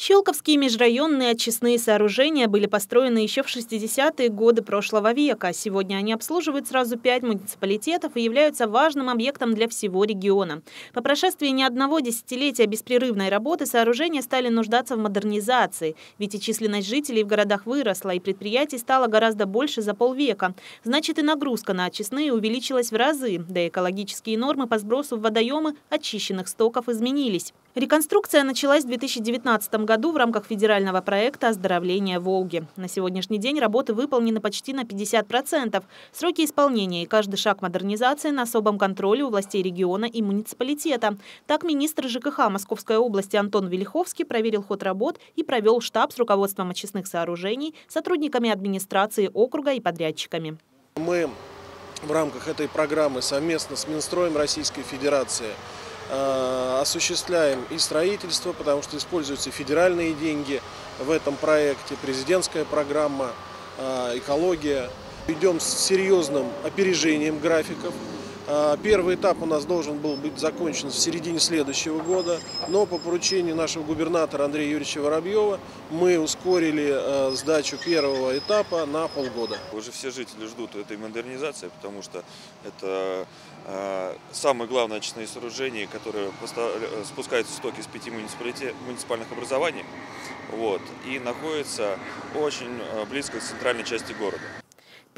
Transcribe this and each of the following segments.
Щелковские межрайонные очистные сооружения были построены еще в 60-е годы прошлого века. Сегодня они обслуживают сразу пять муниципалитетов и являются важным объектом для всего региона. По прошествии ни одного десятилетия беспрерывной работы сооружения стали нуждаться в модернизации, ведь и численность жителей в городах выросла, и предприятий стало гораздо больше за полвека. Значит, и нагрузка на очистные увеличилась в разы, да и экологические нормы по сбросу в водоемы очищенных стоков изменились. Реконструкция началась в 2019 году в рамках федерального проекта «Оздоровление Волги». На сегодняшний день работы выполнены почти на 50%. Сроки исполнения и каждый шаг модернизации на особом контроле у властей региона и муниципалитета. Так министр ЖКХ Московской области Антон Велиховский проверил ход работ и провел штаб с руководством очистных сооружений, сотрудниками администрации округа и подрядчиками. Мы в рамках этой программы совместно с Минстроем Российской Федерации осуществляем и строительство, потому что используются федеральные деньги в этом проекте, президентская программа, э, экология. Идем с серьезным опережением графиков. А, первый этап у нас должен был быть закончен в середине следующего года, но по поручению нашего губернатора Андрея Юрьевича Воробьева мы ускорили э, сдачу первого этапа на полгода. Уже все жители ждут этой модернизации, потому что это э, самое главное очистное сооружение, которое э, спускает стоки из пяти муниципальных образований вот, и находится очень близко к центральной части города.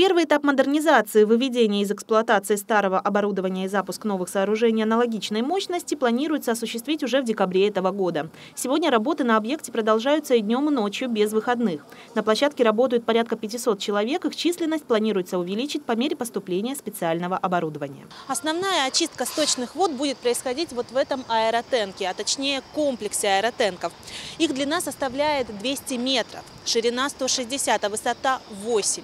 Первый этап модернизации, выведения из эксплуатации старого оборудования и запуск новых сооружений аналогичной мощности планируется осуществить уже в декабре этого года. Сегодня работы на объекте продолжаются и днем, и ночью, без выходных. На площадке работают порядка 500 человек, их численность планируется увеличить по мере поступления специального оборудования. Основная очистка сточных вод будет происходить вот в этом аэротенке, а точнее комплексе аэротенков. Их длина составляет 200 метров, ширина 160, а высота 8.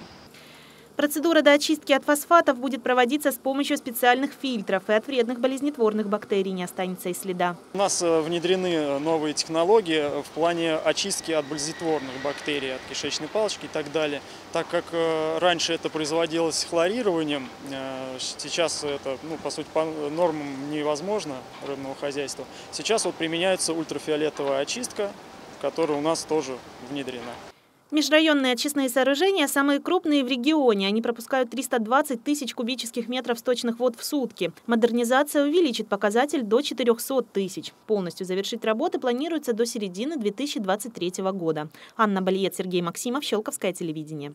Процедура доочистки от фосфатов будет проводиться с помощью специальных фильтров, и от вредных болезнетворных бактерий не останется и следа. У нас э, внедрены новые технологии в плане очистки от болезнетворных бактерий, от кишечной палочки и так далее. Так как э, раньше это производилось хлорированием, э, сейчас это, ну, по сути, по нормам невозможно рыбного хозяйства. Сейчас вот применяется ультрафиолетовая очистка, которая у нас тоже внедрена. Межрайонные очистные сооружения самые крупные в регионе. Они пропускают 320 тысяч кубических метров сточных вод в сутки. Модернизация увеличит показатель до 400 тысяч. Полностью завершить работы планируется до середины 2023 года. Анна Бальет, Сергей Максимов, Щелковское телевидение.